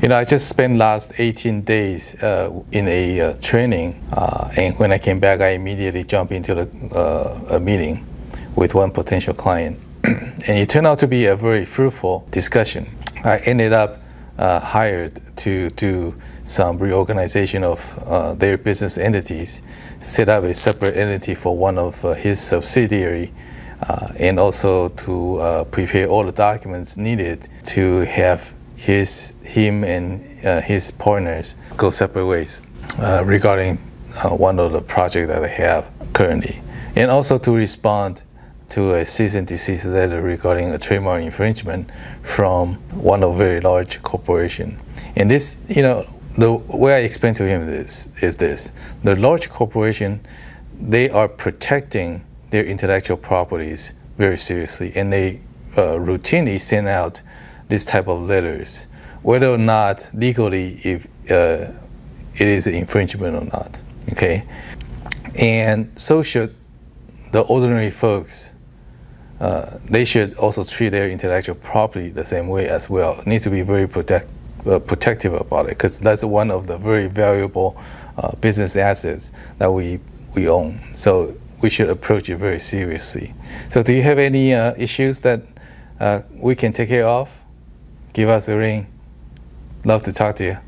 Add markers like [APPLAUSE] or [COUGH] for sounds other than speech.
You know, I just spent last 18 days uh, in a uh, training, uh, and when I came back, I immediately jumped into the, uh, a meeting with one potential client, [CLEARS THROAT] and it turned out to be a very fruitful discussion. I ended up uh, hired to do some reorganization of uh, their business entities, set up a separate entity for one of his subsidiary. and also to prepare all the documents needed to have his him and uh, his partners go separate ways uh, regarding uh, one of the projects that I have currently, and also to respond to a cease and desist letter regarding a trademark infringement from one of very large corporation. And this, you know, the way I explain to him this is this: the large corporation, they are protecting their intellectual properties very seriously, and they uh, routinely send out this type of letters, whether or not legally if uh, it is an infringement or not. Okay, and so should the ordinary folks. Uh, they should also treat their intellectual property the same way as well. Need to be very protect, uh, protective about it because that's one of the very valuable uh, business assets that we we own. So we should approach it very seriously. So do you have any uh, issues that uh, we can take care of? Give us a ring. Love to talk to you.